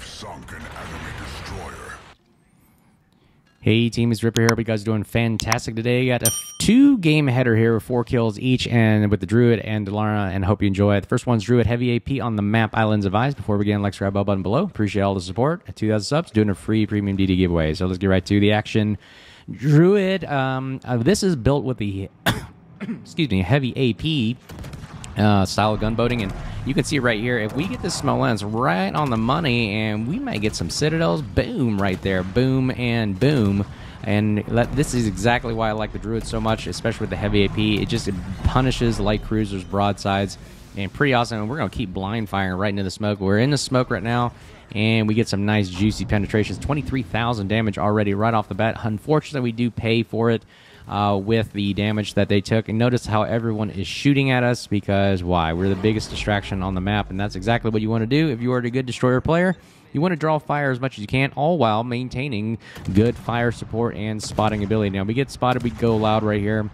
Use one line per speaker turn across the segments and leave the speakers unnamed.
We've sunk an enemy destroyer.
Hey team, it's Ripper here. Hope you guys are doing fantastic today. Got a two game header here with four kills each, and with the Druid and Dalarna, and hope you enjoy it. The first one's Druid Heavy AP on the map Islands of Ice. Before we begin, like subscribe button below. Appreciate all the support. At 2,000 subs, doing a free premium DD giveaway. So let's get right to the action. Druid, um, uh, this is built with the excuse me heavy AP uh, style of gunboating, and you can see right here if we get this Smolensk right on the money, and we might get some citadels. Boom, right there, boom and boom. And let, this is exactly why I like the Druid so much, especially with the heavy AP. It just it punishes light cruisers, broadsides, and pretty awesome. And we're going to keep blind firing right into the smoke. We're in the smoke right now, and we get some nice juicy penetrations. 23,000 damage already right off the bat. Unfortunately, we do pay for it uh, with the damage that they took. And notice how everyone is shooting at us because why? We're the biggest distraction on the map, and that's exactly what you want to do if you are a good destroyer player. You want to draw fire as much as you can, all while maintaining good fire support and spotting ability. Now, we get spotted, we go loud right here.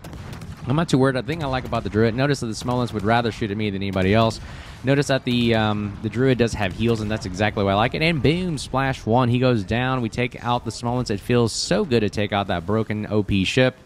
I'm not too worried. The thing I like about the Druid, notice that the Smolensk would rather shoot at me than anybody else. Notice that the um, the Druid does have heals, and that's exactly why I like it. And boom, splash one. He goes down. We take out the Smolensk. It feels so good to take out that broken OP ship.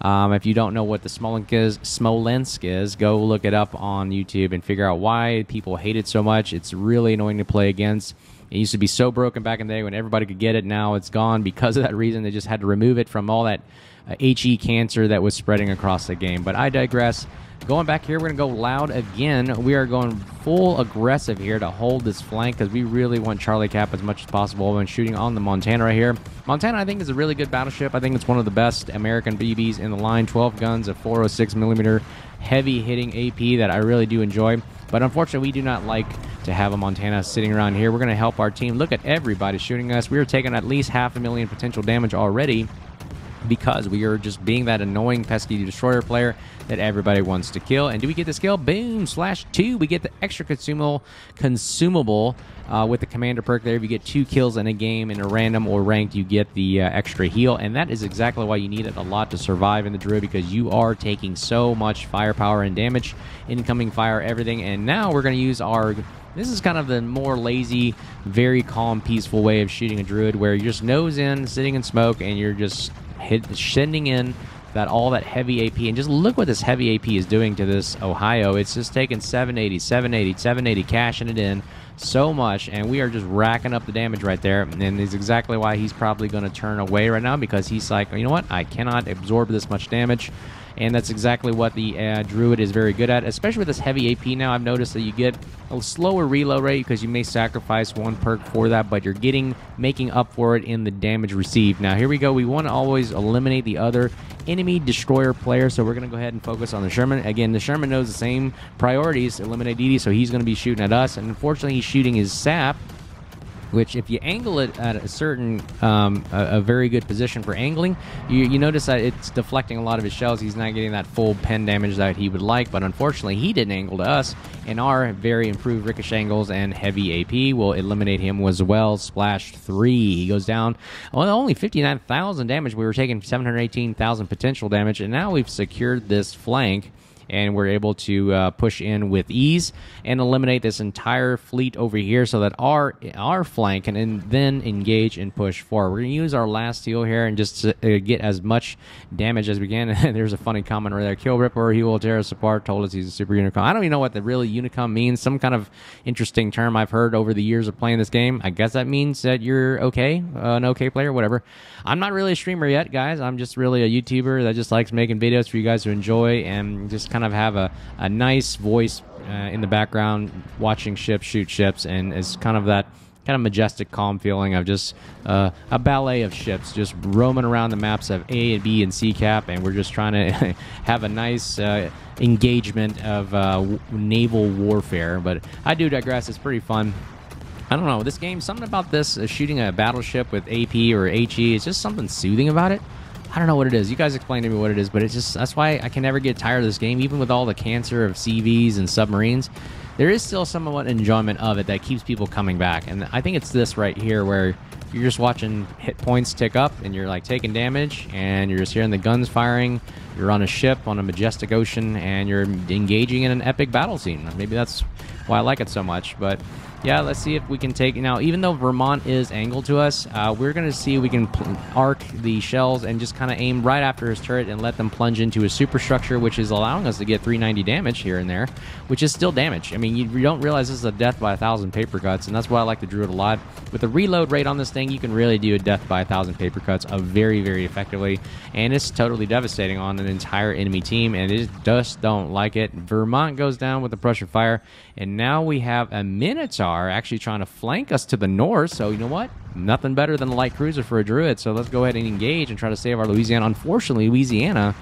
Um, if you don't know what the Smolensk is, Smolensk is, go look it up on YouTube and figure out why people hate it so much. It's really annoying to play against. It used to be so broken back in the day when everybody could get it. Now it's gone because of that reason. They just had to remove it from all that uh, HE cancer that was spreading across the game. But I digress. Going back here, we're going to go loud again. We are going full aggressive here to hold this flank because we really want Charlie Cap as much as possible when shooting on the Montana right here. Montana, I think, is a really good battleship. I think it's one of the best American BBs in the line. 12 guns, a 406 millimeter heavy hitting AP that I really do enjoy. But unfortunately, we do not like to have a Montana sitting around here. We're going to help our team. Look at everybody shooting us. We are taking at least half a million potential damage already because we are just being that annoying pesky destroyer player that everybody wants to kill. And do we get the skill? Boom, slash two. We get the extra consumable consumable uh, with the commander perk there. If you get two kills in a game in a random or ranked, you get the uh, extra heal. And that is exactly why you need it a lot to survive in the Druid because you are taking so much firepower and damage, incoming fire, everything. And now we're going to use our this is kind of the more lazy, very calm, peaceful way of shooting a druid where you're just nose in, sitting in smoke, and you're just hit, sending in that all that heavy AP. And just look what this heavy AP is doing to this Ohio. It's just taking 780, 780, 780, cashing it in so much, and we are just racking up the damage right there. And it's exactly why he's probably going to turn away right now because he's like, you know what? I cannot absorb this much damage and that's exactly what the uh, Druid is very good at, especially with this heavy AP now. I've noticed that you get a slower reload rate because you may sacrifice one perk for that, but you're getting making up for it in the damage received. Now, here we go. We want to always eliminate the other enemy destroyer player, so we're going to go ahead and focus on the Sherman. Again, the Sherman knows the same priorities, eliminate DD, so he's going to be shooting at us, and unfortunately, he's shooting his SAP which if you angle it at a certain, um, a, a, very good position for angling, you, you, notice that it's deflecting a lot of his shells. He's not getting that full pen damage that he would like, but unfortunately he didn't angle to us, and our very improved ricochet angles and heavy AP will eliminate him as well. Splash 3. He goes down. Well, only 59,000 damage. We were taking 718,000 potential damage, and now we've secured this flank and we're able to uh, push in with ease and eliminate this entire fleet over here so that our our flank can then engage and push forward. We're going to use our last heal here and just uh, get as much damage as we can. There's a funny comment right there. Kill Ripper, he will tear us apart, told us he's a super Unicum. I don't even know what the really Unicum means. Some kind of interesting term I've heard over the years of playing this game. I guess that means that you're okay, uh, an okay player, whatever. I'm not really a streamer yet, guys. I'm just really a YouTuber that just likes making videos for you guys to enjoy and just kind of have a, a nice voice uh, in the background watching ships shoot ships and it's kind of that kind of majestic calm feeling of just uh, a ballet of ships just roaming around the maps of a and b and c cap and we're just trying to have a nice uh, engagement of uh, naval warfare but i do digress it's pretty fun I don't know. This game, something about this uh, shooting a battleship with AP or HE, it's just something soothing about it. I don't know what it is. You guys explain to me what it is, but it's just that's why I can never get tired of this game, even with all the cancer of CVs and submarines. There is still somewhat enjoyment of it that keeps people coming back, and I think it's this right here where you're just watching hit points tick up, and you're like taking damage, and you're just hearing the guns firing. You're on a ship on a majestic ocean, and you're engaging in an epic battle scene. Maybe that's why I like it so much, but yeah, let's see if we can take now. Even though Vermont is angled to us, uh, we're going to see we can arc the shells and just kind of aim right after his turret and let them plunge into his superstructure, which is allowing us to get 390 damage here and there, which is still damage. I mean, you, you don't realize this is a death by a thousand paper cuts, and that's why I like the Druid a lot. With the reload rate on this thing, you can really do a death by a thousand paper cuts uh, very, very effectively, and it's totally devastating on an entire enemy team, and it just don't like it. Vermont goes down with the pressure fire, and now we have a Minotaur actually trying to flank us to the north. So you know what? Nothing better than a light cruiser for a druid. So let's go ahead and engage and try to save our Louisiana. Unfortunately, Louisiana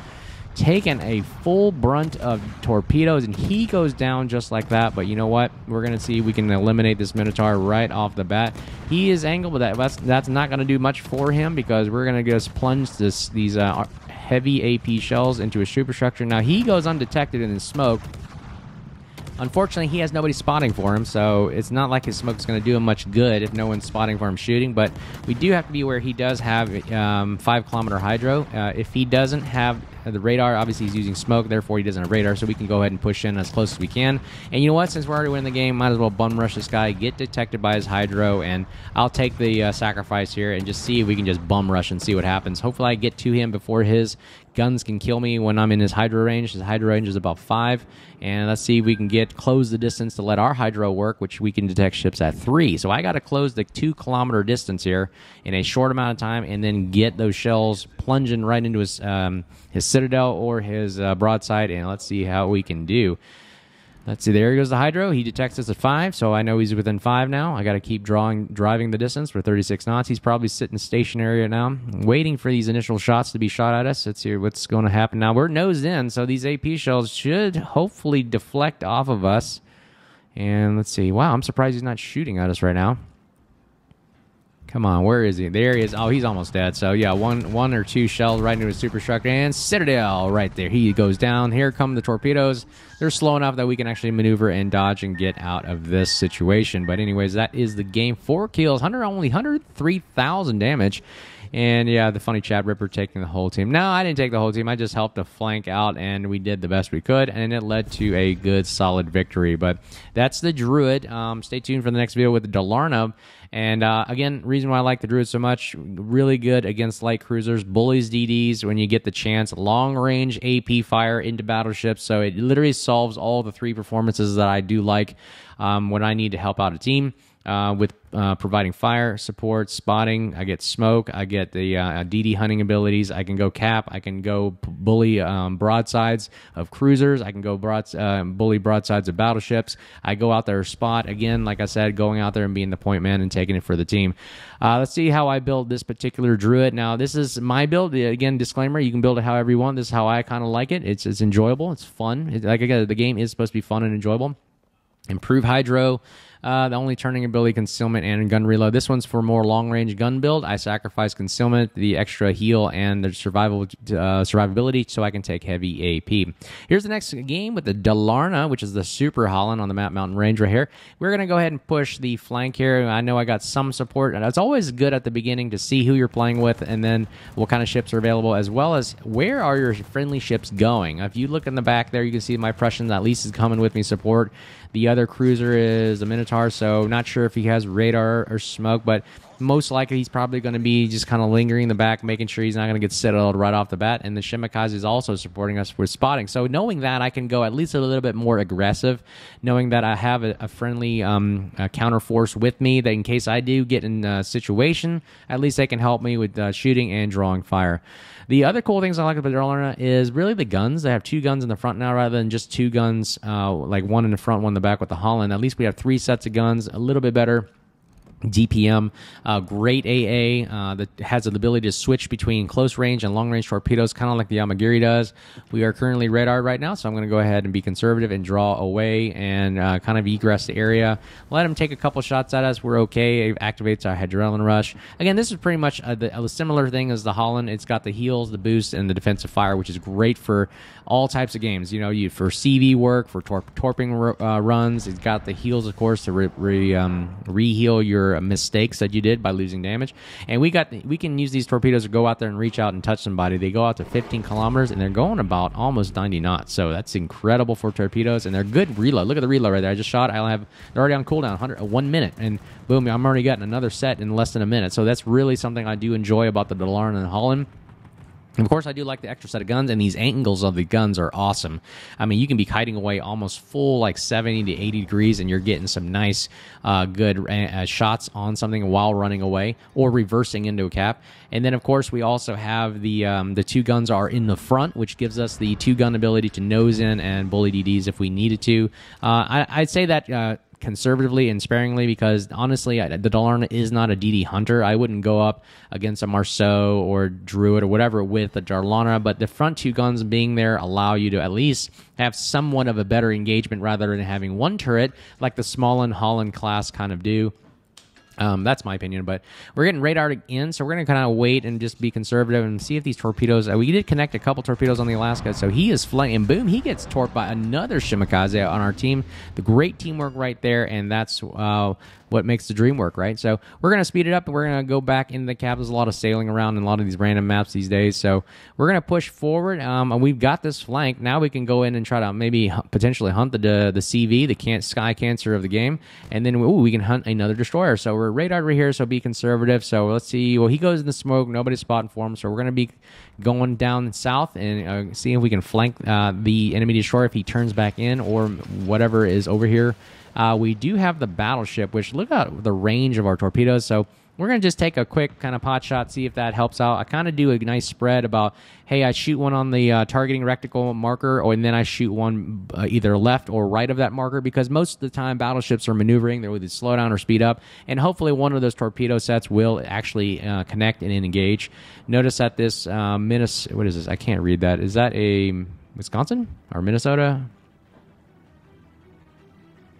taking a full brunt of torpedoes and he goes down just like that but you know what we're gonna see we can eliminate this minotaur right off the bat he is angled but that that's, that's not gonna do much for him because we're gonna just plunge this these uh, heavy ap shells into his superstructure now he goes undetected in his smoke Unfortunately, he has nobody spotting for him, so it's not like his smoke is going to do him much good if no one's spotting for him shooting. But we do have to be aware he does have um, five kilometer hydro. Uh, if he doesn't have the radar, obviously he's using smoke, therefore he doesn't have radar, so we can go ahead and push in as close as we can. And you know what? Since we're already winning the game, might as well bum rush this guy, get detected by his hydro, and I'll take the uh, sacrifice here and just see if we can just bum rush and see what happens. Hopefully, I get to him before his guns can kill me when I'm in his hydro range. His hydro range is about five, and let's see if we can get close the distance to let our hydro work, which we can detect ships at three. So I got to close the two kilometer distance here in a short amount of time, and then get those shells plunging right into his um, his citadel or his uh, broadside, and let's see how we can do. Let's see. There goes the hydro. He detects us at five, so I know he's within five now. I got to keep drawing, driving the distance for 36 knots. He's probably sitting stationary right now, waiting for these initial shots to be shot at us. Let's see what's going to happen now. We're nosed in, so these AP shells should hopefully deflect off of us. And let's see. Wow, I'm surprised he's not shooting at us right now. Come on, where is he? There he is. Oh, he's almost dead. So yeah, one one or two shells right into his superstructure and Citadel right there. He goes down. Here come the torpedoes. They're slow enough that we can actually maneuver and dodge and get out of this situation. But anyways, that is the game. Four kills, 100 only 103,000 damage. And yeah, the funny Chad Ripper taking the whole team. No, I didn't take the whole team. I just helped to flank out, and we did the best we could, and it led to a good, solid victory. But that's the Druid. Um, stay tuned for the next video with Dalarna. And uh, again, reason why I like the Druid so much, really good against light cruisers, bullies DDs when you get the chance, long range AP fire into battleships. So it literally solves all the three performances that I do like um, when I need to help out a team uh, with uh, providing fire support, spotting. I get smoke. I get the uh, DD hunting abilities. I can go cap. I can go bully um, broadsides of cruisers. I can go broad, uh, bully broadsides of battleships. I go out there spot again, like I said, going out there and being the point man and taking it for the team. Uh, let's see how I build this particular druid. Now, this is my build. Again, disclaimer: you can build it however you want. This is how I kind of like it. It's it's enjoyable. It's fun. It, like I said, the game is supposed to be fun and enjoyable. Improve hydro. Uh, the only turning ability concealment and gun reload. This one's for more long range gun build. I sacrifice concealment, the extra heal, and the survival uh, survivability so I can take heavy AP. Here's the next game with the Dalarna, which is the Super Holland on the Map Mountain Range right here. We're going to go ahead and push the flank here. I know I got some support, and it's always good at the beginning to see who you're playing with and then what kind of ships are available, as well as where are your friendly ships going. If you look in the back there, you can see my Prussian at least is coming with me support. The other cruiser is a Minotaur, so not sure if he has radar or smoke, but most likely he's probably going to be just kind of lingering in the back, making sure he's not going to get settled right off the bat. And the Shimakaze is also supporting us with spotting. So knowing that, I can go at least a little bit more aggressive, knowing that I have a, a friendly um, counter force with me that in case I do get in a situation, at least they can help me with uh, shooting and drawing fire. The other cool things I like about the Dalarna is really the guns. They have two guns in the front now rather than just two guns, uh, like one in the front, one in the back with the Holland. At least we have three sets of guns, a little bit better DPM, uh, great AA uh, that has the ability to switch between close range and long range torpedoes, kind of like the Yamagiri does. We are currently radar right now, so I'm going to go ahead and be conservative and draw away and uh, kind of egress the area. Let him take a couple shots at us. We're okay. It activates our adrenaline rush. Again, this is pretty much a, a similar thing as the Holland. It's got the heals, the boost, and the defensive fire, which is great for all types of games. You know, you for CV work, for tor- torping uh, runs. It's got the heals, of course, to re, re, um, re heal your mistakes that you did by losing damage. And we got we can use these torpedoes to go out there and reach out and touch somebody. They go out to 15 kilometers and they're going about almost 90 knots. So that's incredible for torpedoes, and they're good reload. Look at the reload right there. I just shot. I have they're already on cooldown, 100 uh, one minute, and boom, I'm already getting another set in less than a minute. So that's really something I do enjoy about the Dalarna and Holland. And of course, I do like the extra set of guns, and these angles of the guns are awesome. I mean, you can be kiting away almost full, like 70 to 80 degrees, and you're getting some nice, uh, good uh, shots on something while running away or reversing into a cap. And then, of course, we also have the um, the two guns are in the front, which gives us the two gun ability to nose in and bully DDs if we needed to. Uh, I, would say that uh, conservatively and sparingly because honestly, the Dalarna is not a DD hunter. I wouldn't go up against a Marceau or Druid or whatever with a Dalarna, but the front two guns being there allow you to at least have somewhat of a better engagement rather than having one turret like the Small and Holland class kind of do. Um, that's my opinion, but we're getting radar in, so we're going to kind of wait and just be conservative and see if these torpedoes. Uh, we did connect a couple torpedoes on the Alaska, so he is flying, and boom, he gets torped by another Shimakaze on our team. The great teamwork right there, and that's uh, what makes the dream work, right? So we're going to speed it up and we're going to go back into the cap. There's a lot of sailing around in a lot of these random maps these days. So we're going to push forward. Um, and we've got this flank. Now we can go in and try to maybe potentially hunt the the CV, the can- sky cancer of the game. And then ooh, we can hunt another destroyer. So we're radar right here, so be conservative. So let's see. Well, he goes in the smoke. Nobody's spotting for him. So we're going to be going down south and uh, seeing if we can flank uh, the enemy destroyer if he turns back in or whatever is over here. Uh, we do have the battleship, which look at the range of our torpedoes. So we're going to just take a quick kind of pot shot, see if that helps out. I kind of do a nice spread about, hey, I shoot one on the uh, targeting reticle marker, or, and then I shoot one uh, either left or right of that marker because most of the time battleships are maneuvering. They're either slow down or speed up. And hopefully one of those torpedo sets will actually uh, connect and engage. Notice that this uh, Minnesota, what is this? I can't read that. Is that a Wisconsin or Minnesota?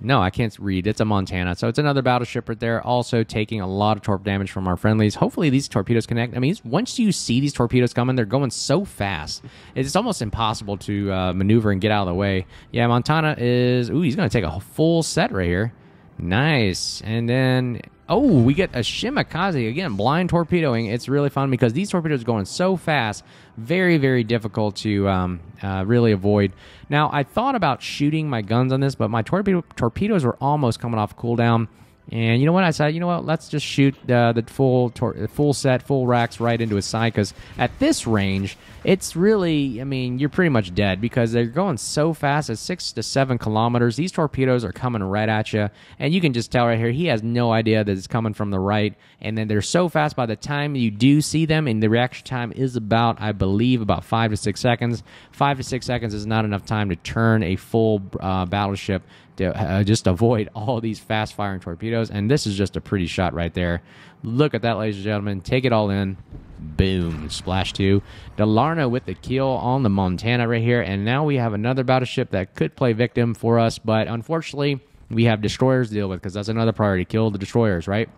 No, I can't read. It's a Montana. So it's another battleship right there, also taking a lot of torp damage from our friendlies. Hopefully these torpedoes connect. I mean, once you see these torpedoes coming, they're going so fast. It's almost impossible to uh, maneuver and get out of the way. Yeah, Montana is... Ooh, he's going to take a full set right here. Nice. And then Oh, we get a Shimakaze again, blind torpedoing. It's really fun because these torpedoes are going so fast, very, very difficult to um, uh, really avoid. Now, I thought about shooting my guns on this, but my torpedo torpedoes were almost coming off cooldown. And you know what? I said, you know what? Let's just shoot uh, the full tor- full set, full racks right into his side because at this range, it's really, I mean, you're pretty much dead because they're going so fast at six to seven kilometers. These torpedoes are coming right at you, and you can just tell right here he has no idea that it's coming from the right. And then they're so fast by the time you do see them, and the reaction time is about, I believe, about five to six seconds. Five to six seconds is not enough time to turn a full uh, battleship to uh, just avoid all these fast firing torpedoes. And this is just a pretty shot right there. Look at that, ladies and gentlemen. Take it all in. Boom. Splash two. Dalarna with the kill on the Montana right here. And now we have another battleship that could play victim for us. But unfortunately, we have destroyers to deal with because that's another priority. Kill the destroyers, right?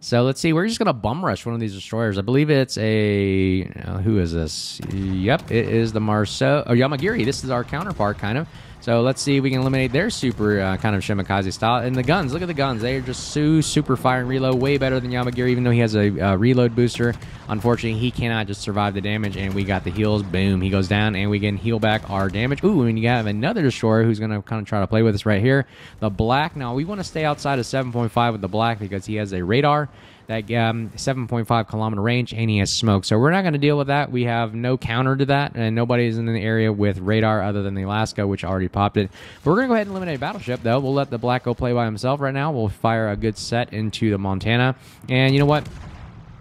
So let's see. We're just gonna bum rush one of these destroyers. I believe it's a uh, who is this? Yep, it is the Marceau or Yamagiri. This is our counterpart, kind of. So let's see if we can eliminate their super uh, kind of Shimakaze style. And the guns, look at the guns. They are just so super fire and reload, way better than Yamagiri, even though he has a uh, reload booster. Unfortunately, he cannot just survive the damage, and we got the heals. Boom, he goes down, and we can heal back our damage. Ooh, and you have another destroyer who's going to kind of try to play with us right here. The black. Now, we want to stay outside of 7.5 with the black because he has a radar that um, 7.5 kilometer range, and he has smoke. So we're not going to deal with that. We have no counter to that, and nobody is in the area with radar other than the Alaska, which already popped it. But we're going to go ahead and eliminate battleship, though. We'll let the Black go play by himself right now. We'll fire a good set into the Montana, and you know what?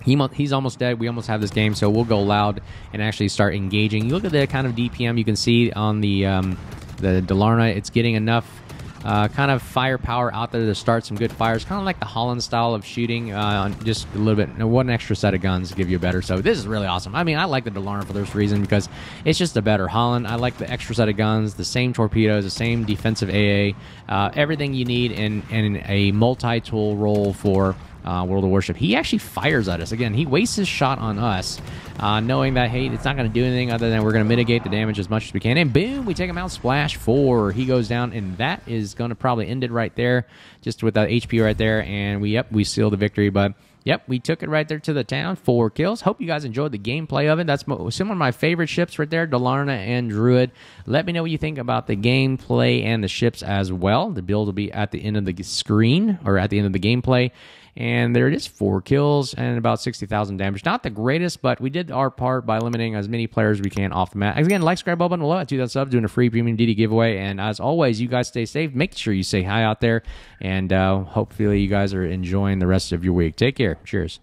He, he's almost dead. We almost have this game, so we'll go loud and actually start engaging. You look at the kind of DPM you can see on the um, the Dalarna. It's getting enough uh, kind of firepower out there to start some good fires, kind of like the Holland style of shooting. Uh, just a little bit, one extra set of guns give you a better. So this is really awesome. I mean, I like the Dalarna for this reason because it's just a better Holland. I like the extra set of guns, the same torpedoes, the same defensive AA, uh, everything you need in in a multi-tool role for uh, World of Warship. He actually fires at us. Again, he wastes his shot on us, uh, knowing that, hey, it's not going to do anything other than we're going to mitigate the damage as much as we can. And boom, we take him out. Splash four. He goes down, and that is going to probably end it right there, just with that HP right there. And we, yep, we seal the victory. But Yep, we took it right there to the town. Four kills. Hope you guys enjoyed the gameplay of it. That's some of my favorite ships right there, Dalarna and Druid. Let me know what you think about the gameplay and the ships as well. The build will be at the end of the screen or at the end of the gameplay. And there it is, four kills and about 60,000 damage. Not the greatest, but we did our part by limiting as many players as we can off the map. Again, like, subscribe, button below. Do that sub, doing a free premium DD giveaway. And as always, you guys stay safe. Make sure you say hi out there. And uh, hopefully, you guys are enjoying the rest of your week. Take care. Cheers.